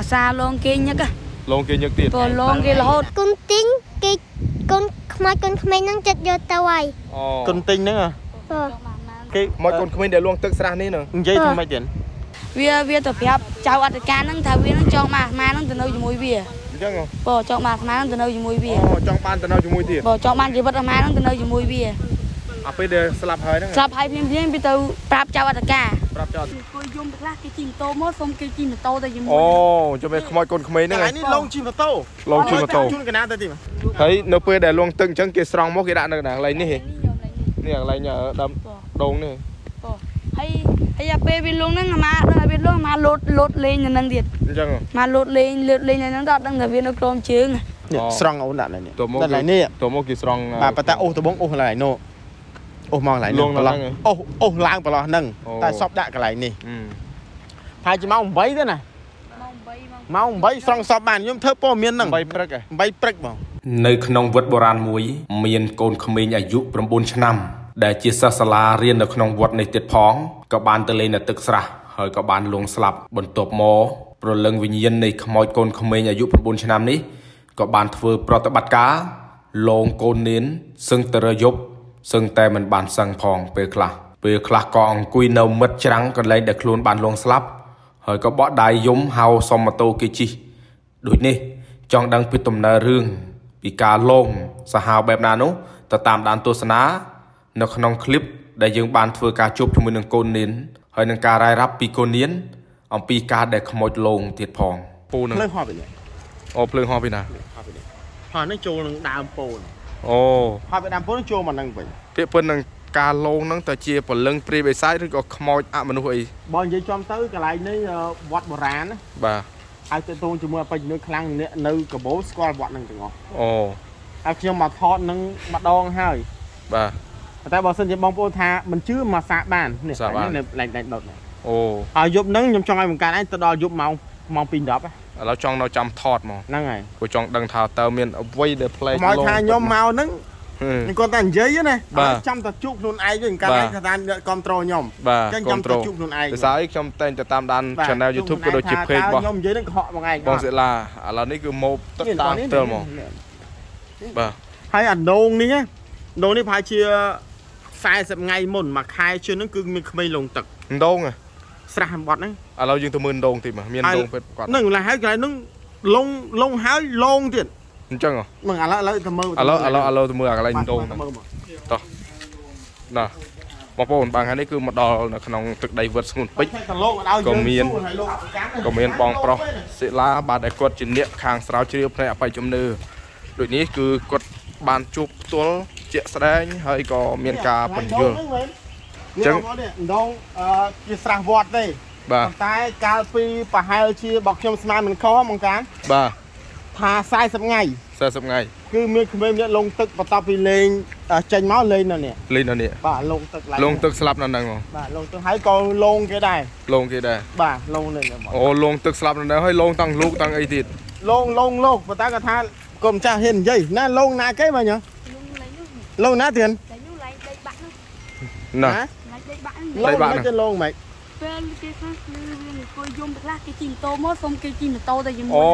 អាសាលងគេញឹកលងគេញឹកទៀតព្រោះលងគេរហូតគុនទីងគេគុនខ្មោចគុនក្មេងហ្នឹងចិត្តយកទៅហើយអូគុនទិញហ្នឹងហ៎បើគេមកកូនក្មេងដែលលងទឹកស្រះនេះនឹងនិយាយធ្វើម៉េចទៀតវាវាទៅប្រាប់ចៅអត្តការហ្នឹងថាវានឹងចង់មកអាត្មាហ្នឹងទៅនៅជាមួយវាអញ្ចឹងហ៎បើចង់មកអាត្មាហ្នឹងទៅនៅជាមួយវាអូចង់បានទៅនៅជាមួយទៀតបើចង់បានជីវិតអាត្មាហ្នឹងទៅនៅជាមួយវា អាពេលដែលស្លាប់ហើយហ្នឹងស្លាប់ហើយភ្លាមភ្លាមវាទៅប្រាប់ចៅអត្តការប្រាប់ចោលគាត់យំទៅខ្លះគេជិះម៉ូតូមកសុំគេជិះម៉ូតូទៅជាមួយអូចាំវាខ្មោចកូនក្មេងកហ្នឹងន្លែឯងងនេះលងជិះម៉ូតូលងជិះម៉ូតូជូនកណាទៅទីមកហើយនៅពេលដែលលងទឹកអញ្ចឹងគេស្រង់មកគេដាក់នៅកន្លែងនេះហ៎នេះកន្លែងដើមដងនេះហើយហើយអាពេលវាលងហ្នឹងអាម៉ាដល់វាលងអាម៉ាលោតលោតលេងនៅហ្នឹងទៀតអញ្ចឹងហ៎ម៉ាលោតលេងលោតលេងនៅហ្នឹងដល់អត់ដឹងថាវានៅក្រោមជើងនេះអូស្រង់អូនដាក់នៅនេះទៅមកកន្លែងនេះទៅមកគេស្រង់បាទប៉ុន្តែអូសដបងអូសកន្លែងនោះ អូសមកកន្លែងលនោះងនៅប្រឡោះហ្នឹងហ៎អូសអូសឡើងប្រឡោះហ្នឹងអូតែសពដាក់កន្លែងនេះអឺហើយជាម៉ោង8ទេណាម៉ោង3ម៉ោងម៉ោង8ស្រង់សពបានខ្ញុំធ្វើព័ត៌មានហ្នឹង3ព្រឹកហ៎8ព្រឹកបងនៅក្នុងវត្តបុរាណមួយ មានកូនក្មេងអាយុ9ឆ្នាំ ដែលជាសិស្សសាលារៀននៅក្នុងវត្តនេះទៀតផងក៏បានទៅលេងនៅទឹកស្រះហើយក៏បានលងស្លាប់បន្ទាប់មកប្រលឹងវិញ្ញាណនៃខ្មោចកូនក្មេងអាយុ9ឆ្នាំនេះក៏បានធ្វើប្រតិបត្តិការលងកូននានសឹងទៅរយប់ សឹងតែមិនបានសឹងផងពេលខ្លះពេលខ្លះក៏អង្គុយនៅមិត្តច្រាំងកន្លែងដែលខ្លួនបានលងស្លាប់ ហើយក៏បក់ដៃយំហៅសុំម៉ូតូគេជិះដូចនេះចង់ដឹងពីដំណើររឿងពីការលងសាហាវបែបណានោះទៅតាមដានទស្សនា នៅក្នុងคลิปដែលយើងបានធ្វើការជួបជាមួយនឹងកូននានហើយនឹងការរាយរាប់ពីកូននាន អំពីការដែលខ្មោចលងទៀតផង ពូនឹង ភ្លើងហោះពីនេះ អូភ្លើងហោះពីណា ហោះពីនេះហើយនឹងចូលនឹងដើមពោន អូហោះពីដើមពោននឹងចូលមកហ្នឹងវិញពាក្យប៉ុណ្ណឹងការលងហ្នឹងតើជាពលឹងព្រាយបិសាចឬក៏ខ្មោចអមនុស្សអីបើនិយាយចំទៅកន្លែងនេះអឺវត្តបុរាណណាបាទហើយទៅតូនជាមួយអបិជនខ្លាំងអ្នកនៅកបោស្គាល់វត្តហ្នឹងទាំងអស់អូហើយខ្ញុំមកថតនឹងម្ដងហើយបាទប៉ុន្តែបើសិនជាបងប្អូនថាមិនជឿមកសាកបាននេះសាកបាននៅឡែងឡែងដុតនេះអូហើយយប់ហ្នឹងខ្ញុំចង់ឲ្យបង្កើតឯងទៅដល់យប់ម៉ោងម៉ោង2:10ហ្នឹង ឥឡូវចង់នៅចាំថតមកហ្នឹងហើយព្រោះចង់ដឹងថាតើមានអ្វីដែលប្លែកមកថាខ្ញុំមកហ្នឹងហឹមខ្ញុំគាត់តែនិយាយណាបាទឲ្យចាំតែជួបខ្លួនឯងវិញកាលបាទឯងថាអ្នកគ្រប់ត្រូលខ្ញុំបាទចឹងកុចាំំតែត្រូលជួបខ្លួនឯងដោយសារអីខ្ញុំតែងតែតាមដានបាទ channel YouTube ក៏ដូចជាជួប page ខ្លួនឯងរបស់ថាតើខ្ញុំនិយាយនឹងកុហកមួយឯងបងសិលាឥឡូវនេះគឺម៉ូបទឹកតាមផ្ទាល់មកបាទហើយអាដូងនេះណាដូងនេះប្រហែលជា40ថ្ងៃមុនមួយខែជឿនហ្នឹងគឺមានក្មេងលងទឹកដងហ៎ ស្រះអំបត់ហ្នឹងឥឡូវយើងទៅមើលដងតិចមកមានដងពេទ្យគាត់ហ្នឹងឡើយហើយកន្លែងហ្នឹងលងលងហើយលងទៀតអញ្ចឹងហ៎มึงឥឡូវឥឡូវទៅមើលឥឡូវឥឡូវឥឡូវទៅមើលអាកន្លែងដងទៅហ្នឹងមើលមកណាបងប្អូនបងថ្ងៃនេះគឺមកដល់នៅក្នុងទឹកដីវត្តស្ងួនពេជ្រតែលោកឲ្យក៏យើងមានសួរឲ្យលោកប្រកាន់ក៏មានបងប្រុសសិលាបាទដែលគាត់ជាអ្នកខាងស្រាវជ្រាវផ្នែកអបិយជំនឿដូចនេះគឺគាត់បានជួបផ្ទាល់ជាក់ស្ដែងហើយក៏មានការបញ្យល់ ចឹចឹងងនេះដងអឺជាស្រះវត្តទេបាទប៉ុន្តែកាលពីប្រហែលជាបើខ្ញុំស្មានមិនខុសហ្មងកានបាទថា40ថ្ងៃ40ថ្ងៃគឺមានក្មេងម្នាក់លងទឹកបន្ទាប់ពីលេងអឺចេញមកលេងនៅនេះលេងនៅនេះបាទលងទឹកឡើងលងទឹកស្លាប់នៅហ្នឹងហ៎បាទលងទឹកហើយក៏លងគេដែរលងគេដែរបាទលងនេះហ្មងអូលងទឹកស្លាប់នៅហ្នឹងហើយលងតាំងលូកតាំងអីទៀតលងលងលោកប៉ុន្តែគាត់ថាកុំចាស់ហ៊ាននិយាយណាលងណាគេមកញ៉លងណាទៀតតែញូឡៃដេកបាក់នោះណា ឡៃដេកបាក់លដៃងបាក់មិនណាទៅលងមិនពេលគេខ្លះគឺវាអង្គុយយំទៅខ្លះគេជិះម៉ូតូមកសុំគេជិះម៉ូតូទៅជាមួយអូ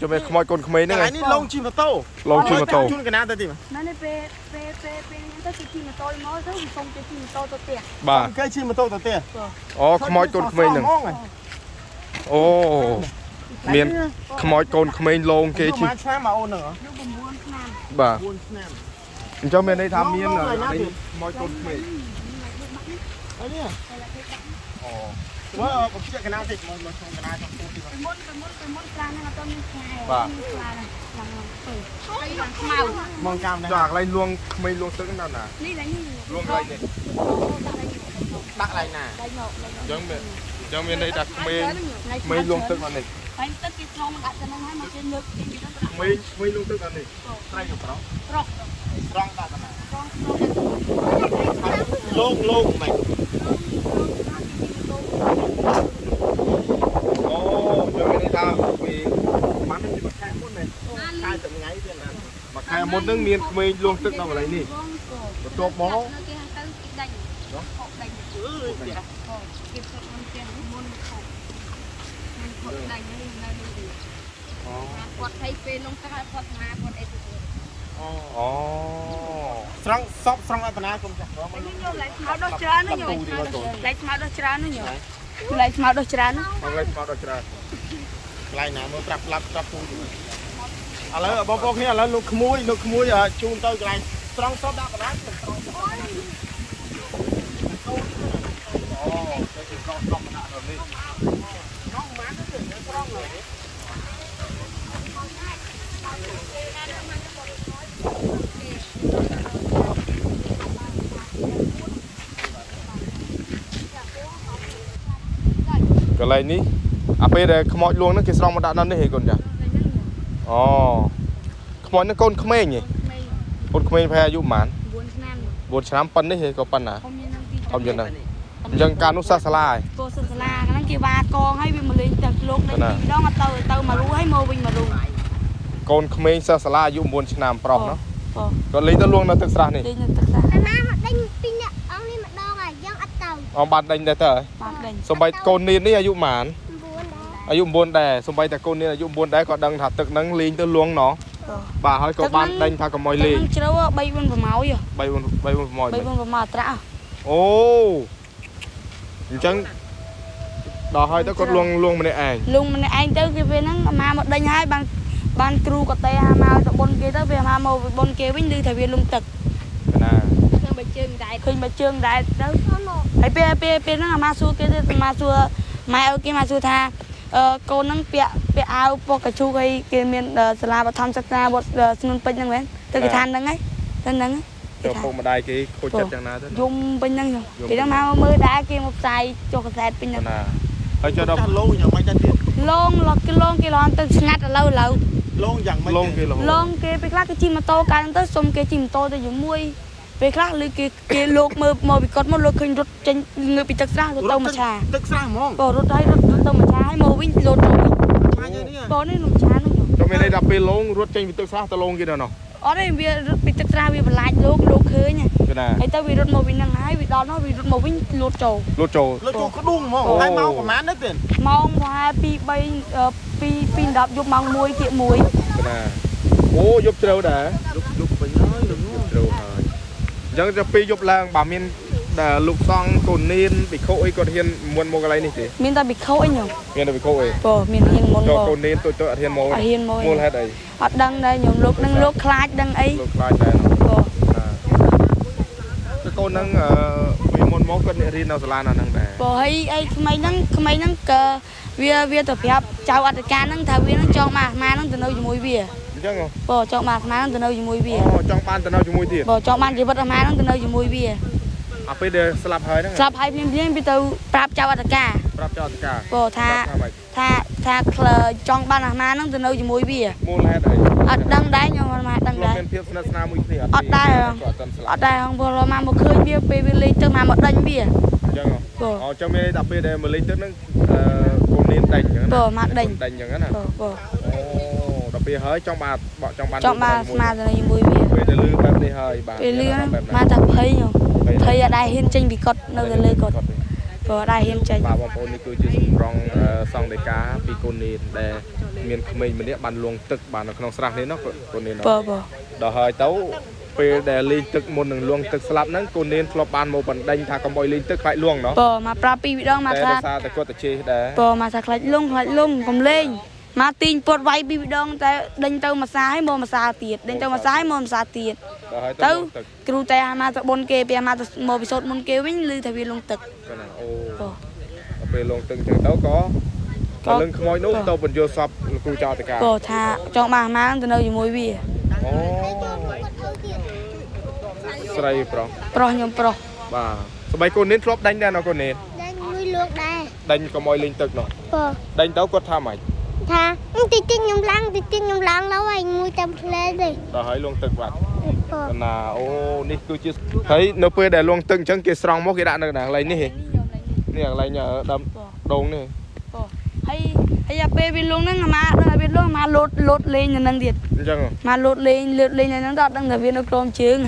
ចាំវាខ្មោចកូនក្មេងកហ្នឹងន្លែឯងងនេះលងជិះម៉ូតូលងជិះម៉ូតូជូនកណាទៅទីមកណានេះពេលពេលពេលពេលហ្នឹងទៅគេជិះម៉ូតូមកទៅសុំគេជិះម៉ូតូទៅផ្ទះបាទគេជិះម៉ូតូទៅទៀតអូខ្មោចកូនក្មេងហ្នឹងអូមានខ្មោចកូនក្មេងលងគេជិះមកឆ្នាំមកអូនហ្នឹងយក9ឆ្នាំបាទ4ឆ្នាំអញ្ចឹងមានន័យថាមានលងលងណាទៀតខ្មោចកូនក្មេង អីនេះអូមើលបំជាកណាតិចមកមកក្នុងកណាចង់ទូទីមកទៅមុនទៅមុនទៅមុនខ្លាំងណាស់អត់មានខ្លាបាទខ្លាណាស់ខ្លាំងទៅហើយខ្លាំងខ្មៅមកកាមដែរចាកន្លែងលងក្មេងលងទឹកហ្នឹងណាណានេះឡើងនេះលងកន្លែងនេះដាក់ឡើងណាឡើងមកឡើងអញ្ចឹងមានអញ្ចឹងមានន័យថាក្មេងក្មេងលងទឹកមកនេះហើយទឹកគេឆ្លងមកដាក់ទៅហ្នឹងហើយមកគេលើកគេទៅដាក់ក្មេងក្មេងលងទឹកមកនេះត្រៃទៅប្រុសប្រុសត្រង់ដាក់កណាឆ្លងឆ្លងលោកលោកមិន ខែមុនមែនខែតែថ្ងៃទៀតណាមួយខែមុនហ្នឹងមានក្មេងលងទឹកនៅកន្លែងនេះបន្ទាប់មកគេហៅទៅគេដាច់ហកដាច់អឺគេគេសុទ្ធមុនផ្ទះមុនហកមុនហកដាច់នេះនៅនេះគាត់ឲ្យពេលលងទឹកឲ្យគាត់មកគាត់អីទៅ អូអូស្រង់សពស្រង់អត្តនាគុំចាស់ព្រមនេះយកឡៃស្មៅដោះច្រើនណាញោមឡៃស្មៅដោះច្រើនណាញោមឡៃស្មៅដោះច្រើនណាមកលេខមកដល់ច្រើនកន្លែងណាមើលប្រាប់ប្រាប់ប្រាប់ពូឥឡូវបងប្អូនគ្នាឥឡូវលោកក្មួយលោកក្មួយជូនទៅកន្លែងស្រង់សពដាក់កន្លែងស្រង់សពអូទៅគឺស្រង់សពដាក់ដល់នេះស្រង់មកទៅស្រង់ហើយ កន្លែងនេះអាពេលដែលខ្មោចលួងហ្នឹងគេស្រង់មកដាក់ដល់នេះហេកូនចាអូខ្មោចហ្នឹងកូនក្មេងហ៎កូនក្មេងប្រហែលអាយុប៉ុន្មាន9ឆ្នាំ4ឆ្នាំប៉ុណ្នេះហេក៏ប៉ុណ្ណាខ្ញុំមាននឹងទីធំយ៉ាងហ្នឹងអញ្ចឹងការនោះសាសាឡាហើយកោសិនសាលាហ្នឹងគេវាកងឲ្យវាមកលេងទឹកលោកនេះពីរដងអត់ទៅទៅមករូឲ្យមកវិញមករូ កូនក្មេងសិស្សសាលាអាយុ9ឆ្នាំប្រុសណាគាត់លេងទៅលួងនៅទឹកស្រះនេះលេងនៅទឹកស្រះណាមកដេញពីអ្នកអង្គនេះម្ដងហើយយើងអត់ទៅអងបានដេញដែរទៅហើយបានដេញសំបីកូននាងនេះអាយុប៉ុន្មាន9ដែរអាយុ9ដែរសំបីតែកូននាងអាយុ9ដែរក៏ដឹងថាទឹកហ្នឹងលេងទៅលួងណោះបាទហើយក៏បានដេញថាកុំឲ្យលេងជ្រៅ3 4 6ម៉ោយ3 4 3 4 6ម៉ោយ3 4 6ម៉ោយអត្រាអូអញ្ចឹងដល់ហើយទៅគាត់លួងលួងម្នាក់ឯងលួងម្នាក់ឯងទៅគេពេលហ្នឹងអាម៉ាមកដេញហើយបាន បានគ្រូក៏តេអាម៉ាទៅបុនគេទៅវាអាម៉ាមកបុនគេវិញឮថាវាលុងទឹកណាឃើញបើជើងដែរឃើញបើជើងដែរទៅហើយពេលពេលពេលហ្នឹងអាម៉ាសួរគេទៅអាម៉ាសួរម៉ែឲ្យគេម៉ាសួរថាអឺកូនហ្នឹងពាក់ពាក់អាវពណ៌កាជូកហើយគេមានសាលាបឋមសិក្សាវត្តស្នួនពេជ្រហ្នឹងមែនទៅគេថាហ្នឹងហើយទៅហ្នឹងហើយទៅពុកម្ដាយគេខូចចិត្តយ៉ាងណាទៅយំពេញហ្នឹងគេហ្នឹងមកមើលដែរគេមកផ្សាយចុះកសែតពេញហ្នឹងណាហើយចុះដល់ចាស់លោងយ៉ាងម៉េចទៅទៀតលងលកគេលងគេលងទៅស្ងាត់ឥឡូវឥឡូវ លោងយ៉ាងម៉េចលងគេរហូតលងគេពេលខ្លះគេជិះម៉ូតូកាលហ្នឹងទៅសុំគេជិះម៉ូតូទៅជាមួយពេលខ្លះឬគេគេលោកមើលមកពីគាត់មកលោកឃើញរត់ចេញងើបពីទឹកស្រះទៅទៅមួយឆាទឹកស្រះហ្មងបងរត់ហើយរត់ទៅមួយឆាហើយមកវិញលោតចូលវិញឆាយនេះបងនេះនោះឆានោះទៅមានន័យថាពេលលងរត់ចេញពីទឹកស្រះទៅលងគេដល់នោះអត់ទេវារត់ពីទឹកស្រះវាបន្លាចលោកលោកឃើញគេណាហើយទៅវារត់មកវិញហ្នឹងហើយវាដល់នោះវារត់មកវិញលោតចូលលុតចូលលើចូលក្ដុងហ្មងអូហើយមកប្រហែលនេះទៀតម៉ោងប្រហែល2 3 2 2 10យប់ម៉ោង1គៀក1គេណាអូយប់ជ្រៅដែរលុកលុកវិញហើយលុកជ្រៅហើយអញ្ចឹងទៅពេលយប់ឡើងបើមានដែលលោកសង្ឃកូននេនភិក្ខុអីគាត់ហ៊ានមុនមកកន្លែងនេះទេមានតែបិខោអីញោមមានតែភិក្ខុអីបងមានហ៊ានមុនចូលមកកូននេនតូចតូចអត់ហ៊ានមកអត់ហ៊ានមកមូលហេតុអីអត់ដឹងដែរញោមលោកនឹងលោកខ្លាចដឹងអីលោកខ្លាចដែរនោះបងទៅកូនហ្នឹងអឺពេលមុនមកគាត់អ្នករៀននៅសាលាណាហ្នឹងដែរបងហើយអីក្មេងហ្នឹងក្មេងហ្នឹងក៏ វាវាទៅប្រាប់ចៅអធិការហ្នឹងថាវាហ្នឹងចង់មកអាត្មាហ្នឹងទៅនៅជាមួយវាអញ្ចឹងហ៎បងចង់មកអាត្មាហ្នឹងទៅនៅជាមួយវាអូចង់បានទៅនៅជាមួយទៀតបងចង់បានជីវិតអាត្មាហ្នឹងទៅនៅជាមួយវាអាពេលដែលស្លាប់ហើយហ្នឹងស្រាប់ហើយភ្លាមភ្លាមវាទៅប្រាប់ចៅអធិការប្រាប់ចៅអធិការបងថាប្រាប់ថាម៉េចថាថាក្លចង់បានអាត្មាហ្នឹងទៅនៅជាមួយវាមូលហេតុអីអត់ដឹងដែរខ្ញុំអាត្មាដឹងលោកដែរមានភាពស្និទ្ធស្នាលមួយគ្នាអត់ដែរគាត់អត់ទាន់ស្លាអប់ត់ដែរហងបងរមកមកឃើញវាពេលវាលេងទៅមកមកដេញវាអញ្ចឹងហ៎បងអូអញ្ចឹងមានន័យថាពេលដែលមកលេងទឹកហ្នឹងអឺ កូននេនដេញអញ្ចឹងណាបងមកដេញដេញអញ្ចឹងណាបងបងអូដល់ពេលហើយចង់បានបកចង់បានចង់បានអាត្មាទៅនៅជាមួយវាពេលដែលលឺបែបនេះហើយបាទពេលលឿនបែបមកតែភ័យខ្ញុំភ័យអត់ដែរហ៊ានចេញពីកត់នៅទៅលើកត់ទេព្រោះអត់ដែរហ៊ានចេញបាទបងប្អូននេះគឺជាសម្រងអឺសង្ឃដីកាពីកូននេនដែលមានក្មេងម្នាក់បានលងទឹកបាននៅក្នុងស្រះនេះនោះកូននេននោះបងបងដល់ហើយទៅ ពេលដែលលេងទឹកមុននឹងលងទឹកស្លាប់ហ្នឹងកូននេនធ្លាប់បានមកបណ្ដេញថាកុំឲ្យលេងទឹកខ្លាចលងណោះបងមកប្រាប់ពីរដងមកតែថាដោយសារតែគាត់ទៅជេរដែរបងមកថាខ្លាច់លងខ្លាច់លងកុំលេងមកទីងពត់វាយពីរដងតែដេញទៅមួយសាហើយមកម្សាទៀតដេញទៅមួយសាហើយមកម្សាទៀតដល់ហើយទៅទៅលងទឹកគ្រូតែអាមកទៅបុនគេពីអាមកទៅមកពិសូតមុនគេវិញឮថាវាលងទឹកគាត់ណាអូបងដល់ពេលលងទឹកអញ្ចឹងទៅក៏ក៏ក៏លឹងខ្មោចនោះក៏ទៅបញ្យល់សពលោកគ្រូចោតកាបងថាចង់បានអាមកទៅនៅជាមួយវាអូ ស្រីប្រុសប្រុសខ្ញុំប្រុសបាទសម្បីកូននេនធ្លាប់ដេញដែរណោះកូននេនដេញមួយលោកដែរដេញកុំឲ្យលេងទឹកនោះបងដេញទៅគាត់ថាម៉េចថាតិចតិចខ្ញុំឡើងតិចតិចខ្ញុំឡើង lâu ហើយមួយតាមផ្លែទេដល់ហើយលងទឹកបាត់បងណាអូនេះគឺជាហើយនៅពេលដែលលងទឹកអញ្ចឹងគេស្រង់មកគេដាក់នៅកន្លែងនេះហ៎នេះកន្លែងអឺដើមដងនេះបងហើយហើយអាពេលវាលងហ្នឹងអាមកដល់វាលងអាមកលោតលោតលេងនៅហ្នឹងទៀតអញ្ចឹងហ៎មកលោតលេងលើតលេងនៅហ្នឹងដល់អត់ដឹងថាវានៅក្រោមជើង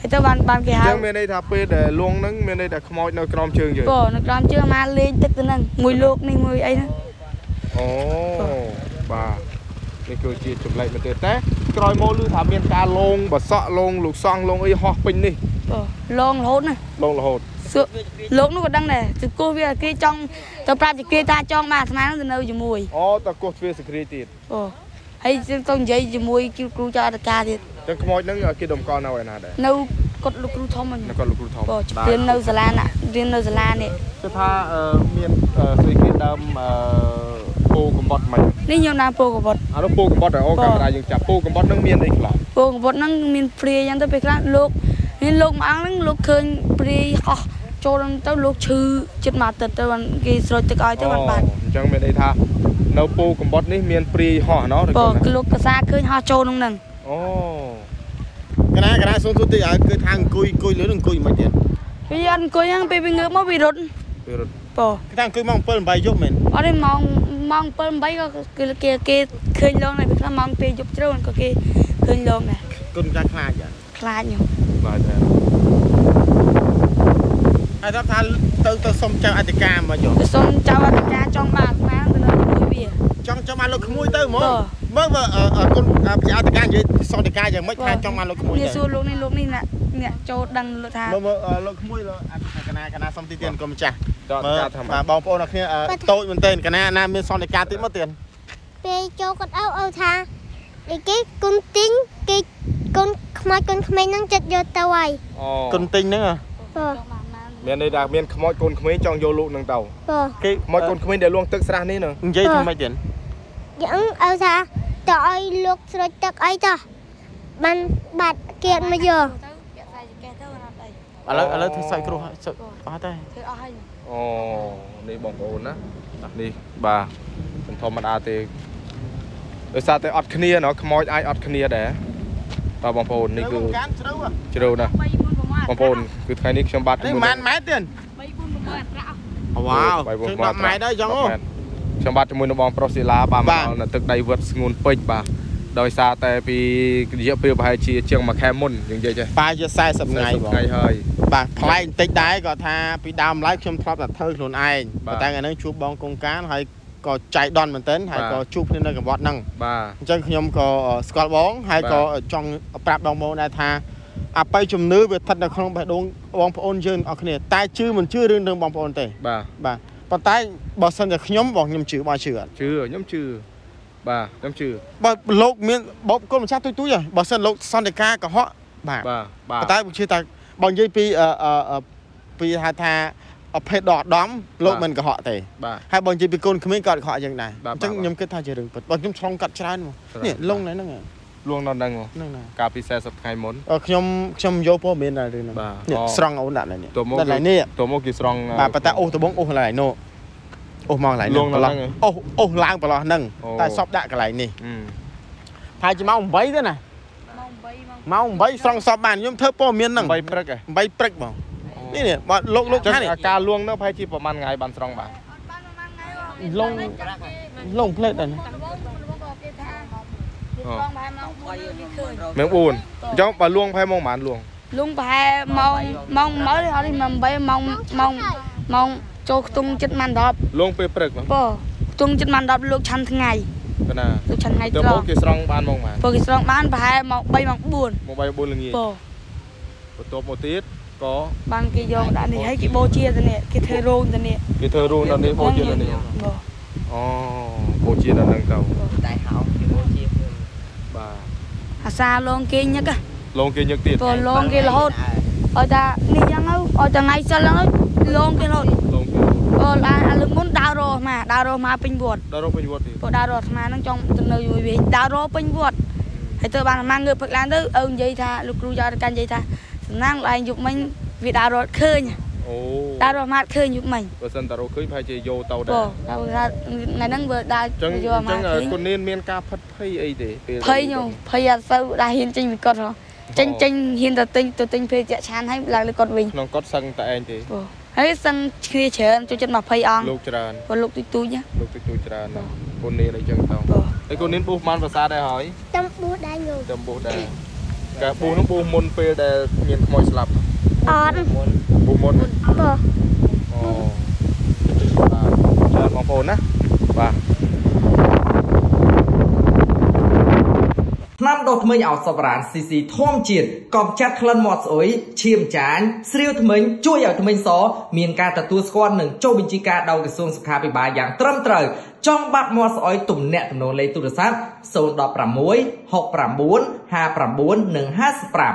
ហើយទៅបានបានគេអញ្ហៅចឹងមានន័យថាពេលដែលលងហ្នឹងមានន័យថាខ្មោចនៅក្រោមជើងយើងបងនៅក្រោមជើងមកលេងទឹកទៅហ្នឹងមួយលោកនេះមួយអីហ្នឹងអូបាទអនេះគឺជាចម្លែកមែនទេតែក្រោយមកឮថាមានការលងបសក់លងលោកសង្ឃលងអីហោះពេញនេះបងលងរហូតណាលងរហូតសួរលោកនោះក៏ដឹងដែរទៅគោះវាគេចង់ទៅប្រាប់ជាគេថាចង់បានអាត្មានឹងទៅនៅជាមួយអូតើគោះទ្វារសក្រីទៀតអូហើយទៅនិយាយជាមួយគ្រូគ្រូចៅអធិការទៀត ចឹងខ្មោចហ្នឹងគេដំកល់នៅឯណាដែរនៅគាត់លោកគ្រូធំហ្នឹងនៅគាត់លោកគ្រូធំបងរៀននៅសាលាណារៀននៅសាលានេះគឺថាអឺមានអឺស្អីគេដើមអឺពោកំបត់មិននេះខ្ញុំដើរពោកបត់អានោះពោកំបត់អូកាមេរ៉ាយើងចាប់ពោកំបត់ហ្នឹងមានអីខ្លះពោកបត់ហ្នឹងមានព្រាយអញ្ចឹងទៅពេលខ្លះលោកមានលោកមួយអង្គហ្នឹងលោកឃើញព្រាយហោះចូលហ្នឹងទៅលោកឈឺចិត្តមួយអាទិត្យទៅបានគេស្រោចទឹកឲ្យទៅបានបាត់អញ្ចឹងមានន័យថានៅពោកំបត់នេះមានព្រាយហោះណោះឬបក៏កលោកកសាឃើញហោះចូលក្នុងហ្នឹងអូ កណាកណាសុំទូតិចឲ្យគឺថាអង្គុយអង្គុយលើនឹងអង្គុយមិនទៀតវាអត់អង្គុយហ្នឹងពេលវាងើបមកវារត់វារត់បគឺថាអង្គុយម៉ោង7 8យប់មែនអត់ទេម៉ោងម៉ោង7 8ក៏គេគេគេឃើញលងដែរពេលខ្លះម៉ោង2យប់ជ្រៅក៏គេឃើញលងដែរគុណចាខ្លាចហ៎ខ្លាចខ្ញុំបាទតែហើយថាថាទៅទៅសុំចៅអធិការមកយកទៅសុំចៅអធិការចង់បានស្មានទៅនៅជាមួយវាចង់ចង់បានលោកក្មួយទៅហ្មងបាទ មើលមើលអឺអឺគុណអឺប្រជាអធិការនិយាយសន្តិការយ៉ាងម៉េចថាចង់បានលោកក្មួយនេះទៅសួរលោកនេះលោកនេះណាអ្នកចូលដឹងលោកថាមើលមើលអឺលោកក្មួយលោកអធិការកណាកណាសុំទីទៀតគុំម្ចាស់តើមើលការធ្វើម៉េបាទចបងប្អូនអរគ្នាអឺតូចមែនទែនកណាណាមានសន្តិការទៀតមកទៀតពេលចូលគាត់អោអោថានេះគេគុណទីងគេគុណខ្មោចគុណក្មេងហ្នឹងចិត្តយកទៅហើយអូគុណទិញហ្នឹងហ៎បងមានន័យថាមានខ្មោចកូនក្មេងចង់យកលោកនឹងទៅបងគេខ្មោចកូនក្មេងដែលលងទឹកស្រះនេះនឹងនិយាយធ្វើម៉េចទៀតយ៉ាងអោថា តើឲ្យលោកស្រោចទឹកអីតោះបានបាត់គេអត់មកយកទៅពាក់ខ្សែចង្កេះទៅអត់អីឥឡូវឥឡូវធ្វើសើចគ្រោះហើយសើចអត់ទេធ្វើអស់ហើយអូនេះបងប្អូនណានេះបាទមិនធម្មតាទេដោយសារតែអត់គ្នាណោះខ្មោចអាចអត់គ្នាដែរបាទបងប្អូននេះគឺកានជ្រៅហ៎ជ្រៅណាស់3 4 6បងប្អូនគឺថ្ងៃនេះខ្ញុំបាទនេះប៉ុន្មានម៉ែត្រទៀត3 4 6អត្រាអស់វ៉ាវបាយជើង10ម៉ែត្រដែរចង់អូ ខ្ញុំបាទជាមួយនឹងបងប្រុសស៊ីឡាបាទបាមកទដល់នៅទឹកដីវត្តស្ងួនពេជ្របាទដោយសារតែពីរយៈពេលប្រហែលជាជាងមួយខែមុនយើងនិយាយចេះប៉ាជា40ថ្ងៃបងថ្ងៃហើយបាទថ្លៃបន្តិចដែរគាត់ថាពីដើមឡើយខ្ញុំធ្លាប់តែធ្វើខ្លួនឯងបាទប៉ុន្តែថ្ងៃហ្នឹងជួបបងកងការហើយក៏ចៃដន្យមែនទែនហើយបាទក៏ជួបគ្នានៅកង្វត្តហ្នឹងបាទអញ្ចឹងខ្ញុំក៏ស្គាល់បងហើយបាទក៏ចង់ប្រាប់បងប្អូនដែរថាអបិយជំនឿវាស្ថិតនៅក្នុងបេះដូងបងប្អូនយើងអរគ្នាតែជឿមិនជឿរឿងនឹងបងប្អូនទេបាទបាទ ប៉ុន្តែបើសិនតែខ្ញុំបងខ្ញុំជឿបងជឿអត់ជឿខ្ញុំជឿបាទខ្ញុំជឿបើលោកមានបបគុណម្ចាស់ទុយទុយហ៎បើសិនលោកសន្តិការកុហកបាទបាទបាទប៉ុន្តែខ្ញុំជឿថាបើនិយាយពីអឺអឺអឺពីហៅថាអភេទដ៏ឧត្តមលោកមិនកុហកទេបាទហើយបើនិយាយពីកូនក្មេងក៏អត់កុហកយ៉ាងដែរបាទអញ្ចឹងបាទខ្ញុំគិតថាជារឿងពិតបើខ្ញុំឆ្លងកាត់ច្រើនមកច្រើននេះបាទលងនៅហ្នឹងហ៎ លួងដល់ហ្នឹងហ៎ហ្នឹងណាកាលពី40ថ្ងៃមុនអឺខ្ញុំខ្ញុំយកព័ត៌មានដល់រឿងហ្នឹងបាទនេះអូស្រង់អូនដាក់ឡើយនេះតើមកដាក់ឡើយនេះតើមកគេស្រង់បាទប៉ុន្តែអូសដបងអូសឡើយនោះអូសមកកន្លែងលនេះងប្រដល់ឡោះហ្នឹងហ៎អូសអូសឡើងប្រឡោះហ្នឹងអូតែសពដាក់កន្លែងនេះអឺហើយជាម៉ោង8ទេណាម៉ោង3ម៉ោងម៉ោង8ស្រង់សពបានខ្ញុំធ្វើព័ត៌មានហ្នឹង3ព្រឹកហ៎8ព្រឹកបងនេះនេះបាទលោកលោកចឹងថានេះការលួងនោះប្រហែលជាប្រហែលថ្ងៃបានស្រង់បានលងលងផ្លេតដែរ ម៉ោង4វាឃើញម៉ោង4អញ្ចឹងបើលួងប្រហែលម៉ោងប៉ុន្មានលួងលងប្រហែលម៉ោងម៉ោងមើលអត់នេះមិន8ម៉ោងម៉ោងម៉ោងចូលខ្ទង់ចិត្តម៉ាន់10លួងពេលព្រឹកមកបខ្ទង់ចិត្តម៉ាន់10លោកឆាន់ថ្ងៃកណាលោកឆាន់ថ្ងៃទៅត្រមកង់គេស្រង់បានម៉ោងប៉ុន្មានព្រោះគេស្រង់បានប្រហែលម៉ោង3ម៉ោង4ម៉ោង3 4ល្ងាចបបន្ទាប់មកទៀតក៏បានគេយកដាក់នេះហើយគេបូជាទៅនេះគេធ្វើរោងទៅនេះគេធ្វើរូងដល់នេះបូជាដល់នេះបអូបូជាដល់ហ្នឹងទៅតែហៅជាបូជាខ្ញុំបាទ អាសាលងគេញឹកលងគេញឹកទៀតព្រោះលងគេរហូតឲ្យតានេះយ៉ាងទៅឲ្យតាថ្ងៃសិលហ្នឹងទៅលងគេរហូតលងគេព្រោះអាលើកមុនដើររស់មកដើររស់មកពេញវត្តដល់រកពេញវត្តទៀតព្រោះដើររស់អាត្មាហ្នឹងចង់ទៅនៅជាមួយវាដើររស់ពេញវត្តហើយទៅបានអាត្មាងើបផឹកឡើងទៅឪនិយាយថាលោកគ្រូចៅរកាន់និយាយថាសំណាងឯងយប់មិញវាដើររត់ឃើញ អូដើររត់មកឃើញយប់មិញបើសិនតារកឃើញប្រហែលជាយកទៅដែរបងដល់ថាថ្ងៃហ្នឹងវាដើរចឹងយកអាចឹមកងឃើញគុណនានមានការផិតភ័យអីទេពេលភ័យញោមភ័យអត់សូវដែរហ៊ានចេញពីគាត់ហ៎ចេញចេញហ៊ានទៅទិញទៅទិញភេសជ្ជៈឆានហើយឡើងលើគាត់វិញក្នុងគាត់សឹងតែឯងទេបងហើយសឹងគ្នាច្រើនចូលចិត្ត20អង្គលោកច្រើនព្រោះលោកទូចទូចណាលោកទៅជួយច្រើនណាស់គុណនានអីចឹងទៅបងហើយគុណនានប៊ូសបានភាសាដែរហើយតំបួសដែរញោមទៅប៊ូសដែរការប៊ូសនោះប៊ូសមុនពេលដែលមានខ្មោចស្លាប់ អត់ប៊ូសមុនបងអូបាទច្រើនបងប្អូនណាបាទដុសធ្មេញឲ្យសពរានស៊ីស៊ីធម្មជាតិកំចាត់ក្លិនមាត់ស្អុយឈាមចាញស្រាវធ្មេញជួយឲ្យធ្មេញសមានការទទួលស្គាល់និងចុះបញ្ជីការដោយក្រសួងសុខាភិបាលយ៉ាងត្រឹមត្រូវចង់បាត់មាត់ស្អុយទំនាក់ទំនងលេខទូរស័ព្ទ016 69 59និង55